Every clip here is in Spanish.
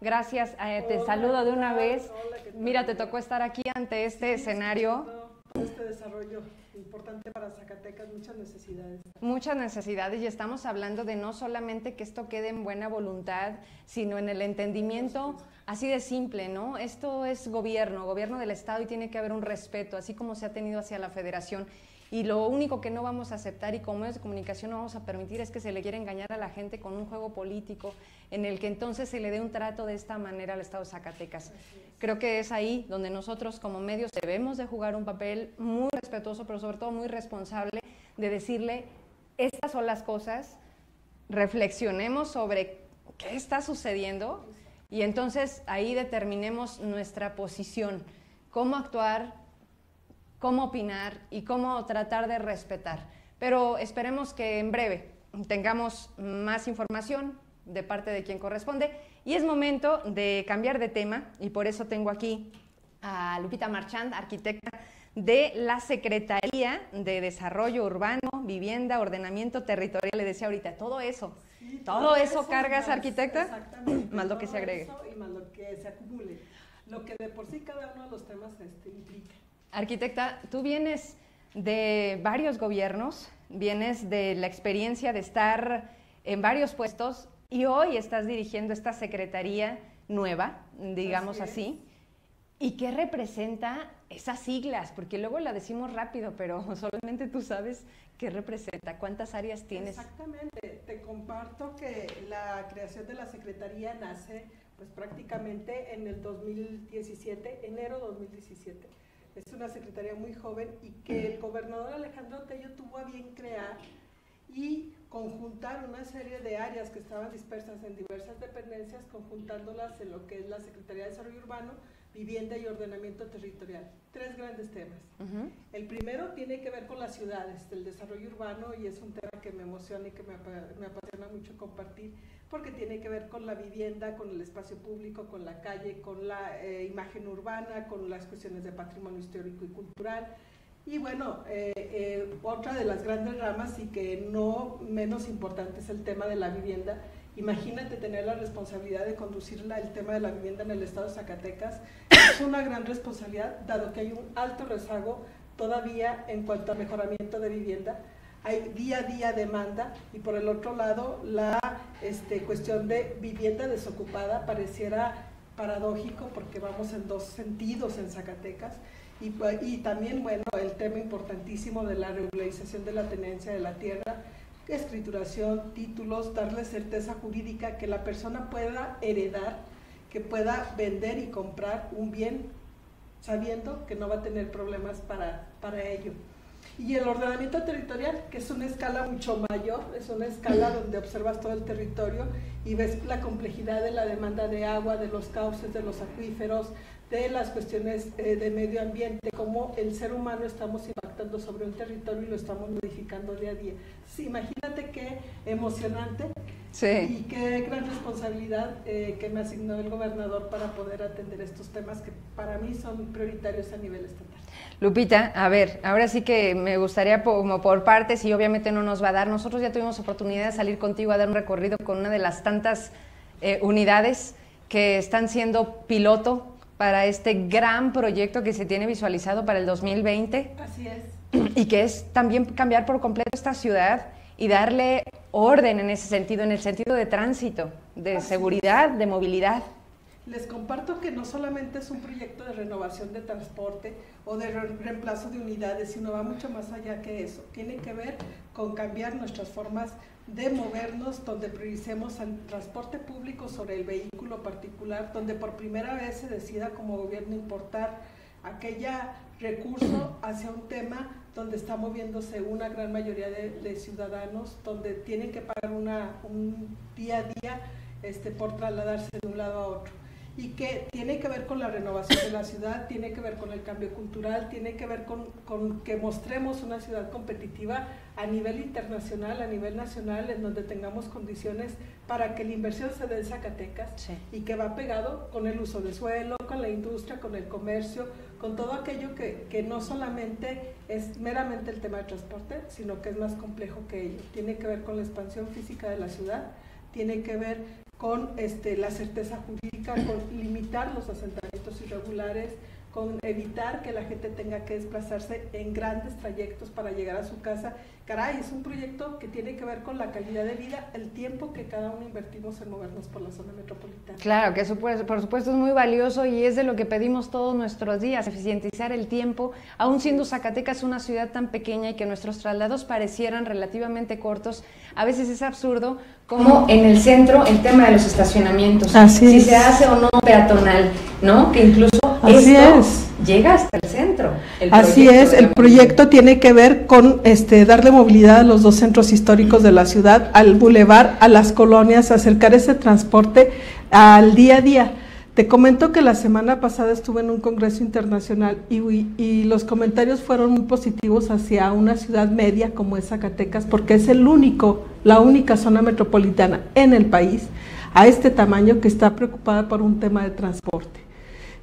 Gracias, eh, te saludo de una vez. Mira, te tocó estar aquí ante este escenario. Este desarrollo importante para Zacatecas, muchas necesidades. Muchas necesidades y estamos hablando de no solamente que esto quede en buena voluntad, sino en el entendimiento así de simple, ¿no? Esto es gobierno, gobierno del Estado y tiene que haber un respeto, así como se ha tenido hacia la federación. Y lo único que no vamos a aceptar y como medios de comunicación no vamos a permitir es que se le quiera engañar a la gente con un juego político en el que entonces se le dé un trato de esta manera al Estado de Zacatecas. Creo que es ahí donde nosotros como medios debemos de jugar un papel muy respetuoso, pero sobre todo muy responsable de decirle, estas son las cosas, reflexionemos sobre qué está sucediendo y entonces ahí determinemos nuestra posición, cómo actuar, cómo opinar y cómo tratar de respetar. Pero esperemos que en breve tengamos más información de parte de quien corresponde y es momento de cambiar de tema y por eso tengo aquí a Lupita Marchand, arquitecta de la Secretaría de Desarrollo Urbano, Vivienda, Ordenamiento Territorial. Le decía ahorita, todo eso, todo, eso, cargas, arquitecta, exactamente, más lo que se agregue. y más lo que se acumule, lo que de por sí cada uno de los temas este, implica. Arquitecta, tú vienes de varios gobiernos, vienes de la experiencia de estar en varios puestos y hoy estás dirigiendo esta secretaría nueva, digamos así. ¿Y qué representa esas siglas? Porque luego la decimos rápido, pero solamente tú sabes qué representa, cuántas áreas tienes. Exactamente, te comparto que la creación de la Secretaría nace pues prácticamente en el 2017, enero 2017 es una secretaría muy joven y que el gobernador Alejandro Tello tuvo a bien crear y conjuntar una serie de áreas que estaban dispersas en diversas dependencias, conjuntándolas en lo que es la Secretaría de Desarrollo Urbano, Vivienda y Ordenamiento Territorial. Tres grandes temas. El primero tiene que ver con las ciudades, del desarrollo urbano, y es un tema que me emociona y que me, me apasiona mucho compartir porque tiene que ver con la vivienda, con el espacio público, con la calle, con la eh, imagen urbana, con las cuestiones de patrimonio histórico y cultural. Y bueno, eh, eh, otra de las grandes ramas y que no menos importante es el tema de la vivienda. Imagínate tener la responsabilidad de conducir el tema de la vivienda en el estado de Zacatecas. Es una gran responsabilidad, dado que hay un alto rezago todavía en cuanto a mejoramiento de vivienda hay día a día demanda y por el otro lado la este, cuestión de vivienda desocupada pareciera paradójico porque vamos en dos sentidos en Zacatecas y, y también bueno el tema importantísimo de la regularización de la tenencia de la tierra escrituración, títulos, darle certeza jurídica, que la persona pueda heredar, que pueda vender y comprar un bien sabiendo que no va a tener problemas para, para ello. Y el ordenamiento territorial, que es una escala mucho mayor, es una escala donde observas todo el territorio y ves la complejidad de la demanda de agua, de los cauces, de los acuíferos, de las cuestiones eh, de medio ambiente, cómo el ser humano estamos impactando sobre un territorio y lo estamos modificando día a día. Sí, imagínate qué emocionante y qué gran responsabilidad eh, que me asignó el gobernador para poder atender estos temas que para mí son prioritarios a nivel estatal. Lupita, a ver, ahora sí que me gustaría como por partes y obviamente no nos va a dar. Nosotros ya tuvimos oportunidad de salir contigo a dar un recorrido con una de las tantas eh, unidades que están siendo piloto para este gran proyecto que se tiene visualizado para el 2020. Así es. Y que es también cambiar por completo esta ciudad y darle orden en ese sentido, en el sentido de tránsito, de seguridad, de movilidad. Les comparto que no solamente es un proyecto de renovación de transporte o de reemplazo de unidades, sino va mucho más allá que eso. Tiene que ver con cambiar nuestras formas de movernos, donde prioricemos el transporte público sobre el vehículo particular, donde por primera vez se decida como gobierno importar aquella recurso hacia un tema donde está moviéndose una gran mayoría de, ciudadanos, donde tienen que pagar una, un día a día este, por trasladarse de un lado a otro y que tiene que ver con la renovación de la ciudad, tiene que ver con el cambio cultural, tiene que ver con, con, que mostremos una ciudad competitiva a nivel internacional, a nivel nacional, en donde tengamos condiciones para que la inversión se dé en Zacatecas y que va pegado con el uso de suelo, con la industria, con el comercio, con todo aquello que, que no solamente es meramente el tema de transporte, sino que es más complejo que ello. Tiene que ver con la expansión física de la ciudad, tiene que ver con este, la certeza jurídica, con limitar los asentamientos irregulares, con evitar que la gente tenga que desplazarse en grandes trayectos para llegar a su casa. Caray, es un proyecto que tiene que ver con la calidad de vida, el tiempo que cada uno invertimos en movernos por la zona metropolitana. Claro, que eso por supuesto es muy valioso y es de lo que pedimos todos nuestros días, eficientizar el tiempo, aún siendo Zacatecas una ciudad tan pequeña y que nuestros traslados parecieran relativamente cortos, a veces es absurdo como en el centro el tema de los estacionamientos, si se hace o no peatonal, ¿no? Que incluso Así es. llega hasta el centro. Así es, el proyecto tiene que ver con este darle movilidad a los dos centros históricos de la ciudad, al bulevar, a las colonias, acercar ese transporte al día a día. Te comento que la semana pasada estuve en un congreso internacional y, y, los comentarios fueron muy positivos hacia una ciudad media como es Zacatecas, porque es el único, la única zona metropolitana en el país a este tamaño que está preocupada por un tema de transporte.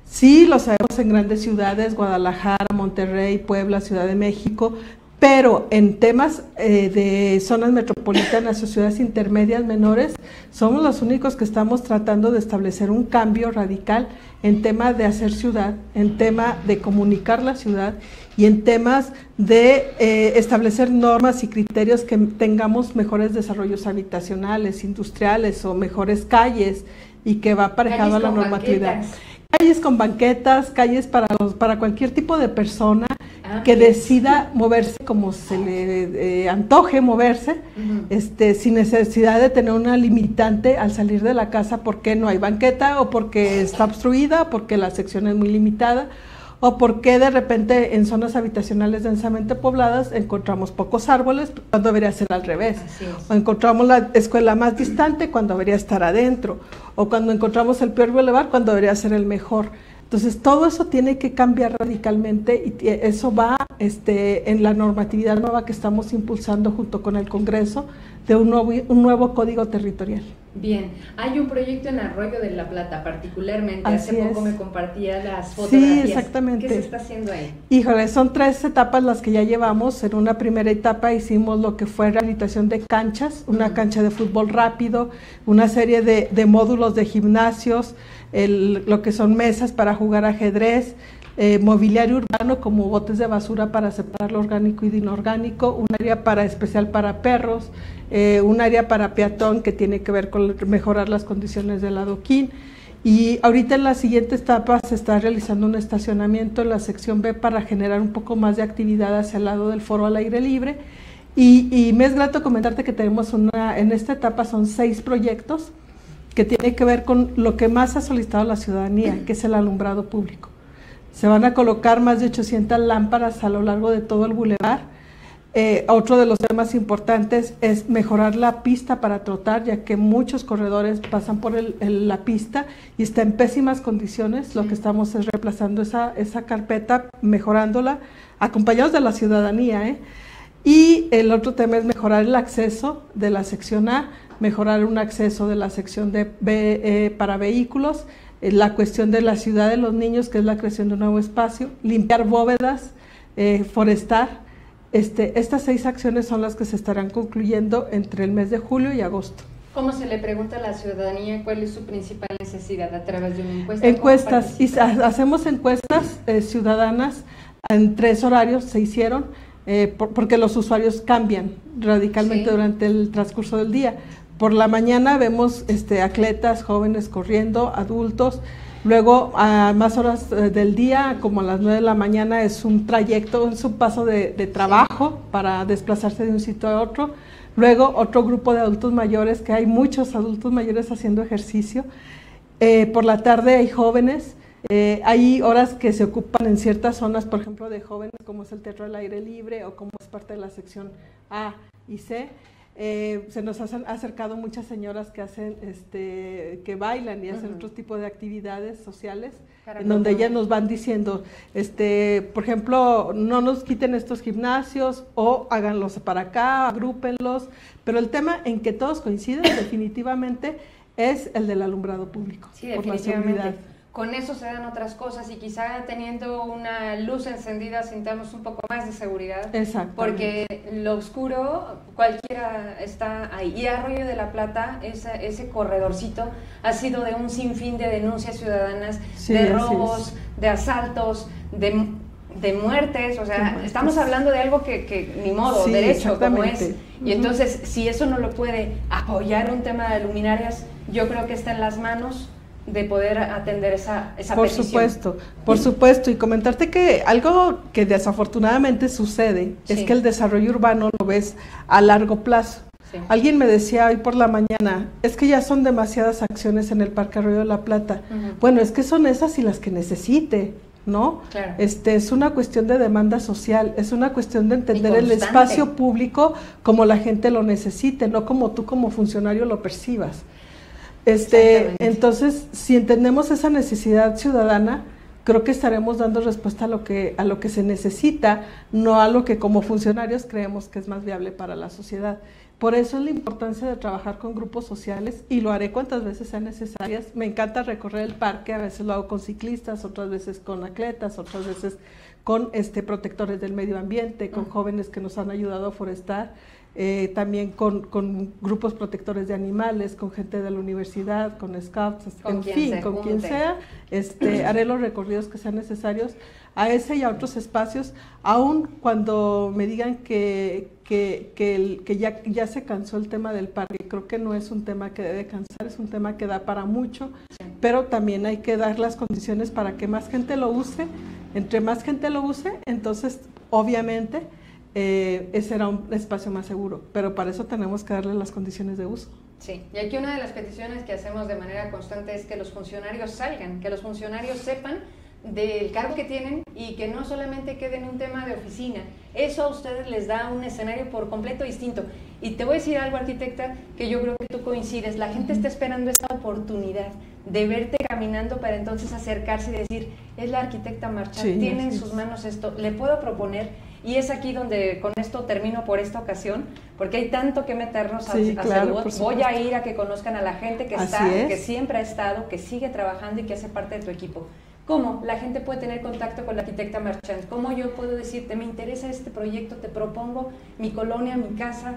Sí, lo sabemos en grandes ciudades, Guadalajara, Monterrey, Puebla, Ciudad de México, pero en temas eh, de zonas metropolitanas o ciudades intermedias menores, somos los únicos que estamos tratando de establecer un cambio radical en tema de hacer ciudad, en tema de comunicar la ciudad y en temas de eh, establecer normas y criterios que tengamos mejores desarrollos habitacionales, industriales o mejores calles y que va aparejado a la normatividad calles con banquetas, calles para, los, para cualquier tipo de persona ah, que decida moverse como se le eh, antoje moverse, este, sin necesidad de tener una limitante al salir de la casa porque no hay banqueta o porque está obstruida, porque la sección es muy limitada o por qué de repente en zonas habitacionales densamente pobladas encontramos pocos árboles cuando debería ser al revés, o encontramos la escuela más distante cuando debería estar adentro, o cuando encontramos el peor bulevar cuando debería ser el mejor. Entonces todo eso tiene que cambiar radicalmente y eso va este, en la normatividad nueva que estamos impulsando junto con el Congreso de un nuevo, un nuevo código territorial. Bien, hay un proyecto en Arroyo de la Plata, particularmente. Hace poco me compartía las fotografías. Sí, exactamente. ¿Qué se está haciendo ahí? Híjole, son tres etapas las que ya llevamos. En una primera etapa hicimos lo que fue rehabilitación de canchas, una cancha de fútbol rápido, una serie de, de módulos de gimnasios, el, lo que son mesas para jugar ajedrez, eh, mobiliario urbano como botes de basura para separar lo orgánico y inorgánico, un área para especial para perros, eh, un área para peatón que tiene que ver con mejorar las condiciones del adoquín. Y ahorita en la siguiente etapa se está realizando un estacionamiento en la sección B para generar un poco más de actividad hacia el lado del foro al aire libre. Y, y me es grato comentarte que tenemos una, en esta etapa son seis proyectos que tienen que ver con lo que más ha solicitado la ciudadanía, que es el alumbrado público. Se van a colocar más de 800 lámparas a lo largo de todo el bulevar eh, otro de los temas importantes es mejorar la pista para trotar, ya que muchos corredores pasan por la pista y está en pésimas condiciones. Lo que estamos es reemplazando esa, esa carpeta, mejorándola, acompañados de la ciudadanía. ¿eh? Y el otro tema es mejorar el acceso de la sección A, mejorar un acceso de la sección de B, eh, para vehículos, la cuestión de la ciudad de los niños, que es la creación de un nuevo espacio, limpiar bóvedas, forestar este, estas seis acciones son las que se estarán concluyendo entre el mes de julio y agosto. ¿Cómo se le pregunta a la ciudadanía cuál es su principal necesidad a través de una encuesta? Encuestas, y hacemos encuestas eh, ciudadanas en tres horarios, se hicieron, eh, porque los usuarios cambian radicalmente durante el transcurso del día. Por la mañana vemos este, atletas jóvenes corriendo, adultos, Luego, a más horas eh, del día, como a las 9 de la mañana, es un trayecto, es un paso de, trabajo para desplazarse de un sitio a otro. Luego, otro grupo de adultos mayores, que hay muchos adultos mayores haciendo ejercicio. Eh, por la tarde hay jóvenes. Eh, hay horas que se ocupan en ciertas zonas, por ejemplo, de jóvenes, como es el Teatro al Aire Libre o como es parte de la sección A y C. Eh, se nos han acercado muchas señoras que hacen, este, que bailan y hacen otro tipo de actividades sociales, en donde ellas nos van diciendo, este, por ejemplo, no nos quiten estos gimnasios o háganlos para acá, agrúpenlos, pero el tema en que todos coinciden definitivamente es el del alumbrado público, por la seguridad. Con eso se dan otras cosas y quizá teniendo una luz encendida sintamos un poco más de seguridad. Exacto. Porque lo oscuro, cualquiera está ahí. Y Arroyo de la Plata, ese, ese corredorcito, ha sido de un sinfín de denuncias ciudadanas, de robos, de asaltos, de, de muertes. O sea, estamos hablando de algo que, que ni modo, derecho, como es. Y entonces, si eso no lo puede apoyar un tema de luminarias, yo creo que está en las manos de poder atender esa, esa por supuesto, por supuesto. Y comentarte que algo que desafortunadamente sucede es que el desarrollo urbano lo ves a largo plazo. Alguien me decía hoy por la mañana, es que ya son demasiadas acciones en el Parque Arroyo de la Plata. Bueno, es que son esas y las que necesite, ¿no? Este, es una cuestión de demanda social, es una cuestión de entender el espacio público como la gente lo necesite, no como tú como funcionario lo percibas. Este, entonces, si entendemos esa necesidad ciudadana, creo que estaremos dando respuesta a lo que a lo que se necesita, no a lo que como funcionarios creemos que es más viable para la sociedad. Por eso es la importancia de trabajar con grupos sociales y lo haré cuantas veces sean necesarias. Me encanta recorrer el parque, a veces lo hago con ciclistas, otras veces con atletas, otras veces con este protectores del medio ambiente, con jóvenes que nos han ayudado a forestar. Eh, también con, grupos protectores de animales, con gente de la universidad, con scouts, en fin, con quien sea, este, haré los recorridos que sean necesarios a ese y a otros espacios, aun cuando me digan que, que, que, ya, ya se cansó el tema del parque. Creo que no es un tema que debe cansar, es un tema que da para mucho, pero también hay que dar las condiciones para que más gente lo use. Entre más gente lo use, entonces obviamente eh, ese era un espacio más seguro, pero para eso tenemos que darle las condiciones de uso. Sí, y aquí una de las peticiones que hacemos de manera constante es que los funcionarios salgan, que los funcionarios sepan del cargo que tienen y que no solamente quede en un tema de oficina. Eso a ustedes les da un escenario por completo distinto. Y te voy a decir algo, arquitecta, que yo creo que tú coincides. La gente está esperando esta oportunidad de verte caminando para entonces acercarse y decir, es la arquitecta marchando, tiene en sus manos esto, le puedo proponer y es aquí donde con esto termino por esta ocasión, porque hay tanto que meternos a, claro, Voy a ir a que conozcan a la gente que está, que siempre ha estado, que sigue trabajando y que hace parte de tu equipo. ¿Cómo la gente puede tener contacto con la arquitecta Marchand? ¿Cómo yo puedo decirte, me interesa este proyecto, te propongo mi colonia, mi casa,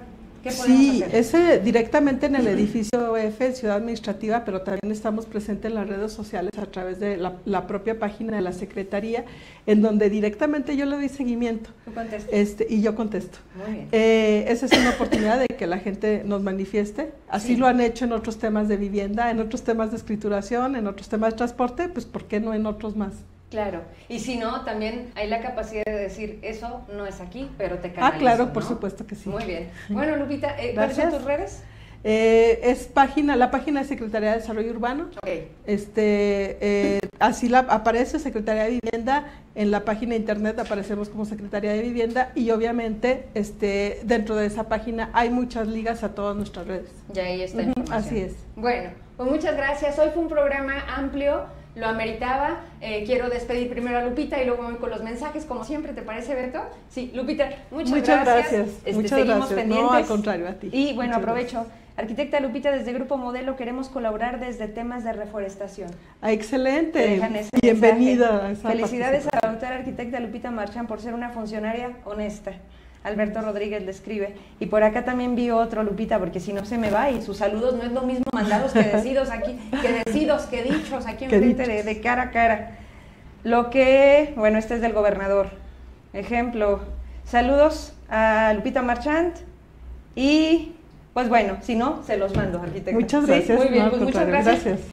sí, ese directamente en el edificio F, Ciudad Administrativa, pero también estamos presentes en las redes sociales a través de la, propia página de la Secretaría, en donde directamente yo le doy seguimiento. ¿Tú contestas? Este, y yo contesto. Muy bien. Eh, esa es una oportunidad de que la gente nos manifieste. Así lo han hecho en otros temas de vivienda, en otros temas de escrituración, en otros temas de transporte, pues ¿por qué no en otros más? Claro, y si no, también hay la capacidad de decir, eso no es aquí, pero te canalizo, Ah, claro, por supuesto que sí. Muy bien. Bueno, Lupita, eh, ¿cuáles son tus redes? Eh, es página, la página de Secretaría de Desarrollo Urbano. Okay. Este, eh, así la, aparece Secretaría de Vivienda, en la página de internet aparecemos como Secretaría de Vivienda y obviamente este, dentro de esa página hay muchas ligas a todas nuestras redes. Ya ahí está. Así es. Bueno, pues muchas gracias. Hoy fue un programa amplio lo ameritaba. Eh, quiero despedir primero a Lupita y luego voy con los mensajes, como siempre, ¿te parece, Beto? Sí, Lupita, muchas, muchas gracias. Este, muchas seguimos gracias. pendientes. No, al contrario, a ti. Y bueno, aprovecho. Arquitecta Lupita, desde Grupo Modelo queremos colaborar desde temas de reforestación. Ah, excelente. Bienvenida. Felicidades a la doctora arquitecta Lupita Marchán por ser una funcionaria honesta. Alberto Rodríguez le escribe. Y por acá también vi otro, Lupita, porque si no se me va y sus saludos no es lo mismo mandados que decidos aquí, que decidos, que dichos aquí enfrente de, de cara a cara. Lo que, bueno, este es del gobernador. Ejemplo, saludos a Lupita Marchant y pues bueno, si no, se los mando, arquitecto. Muchas gracias. muy bien, pues muchas gracias.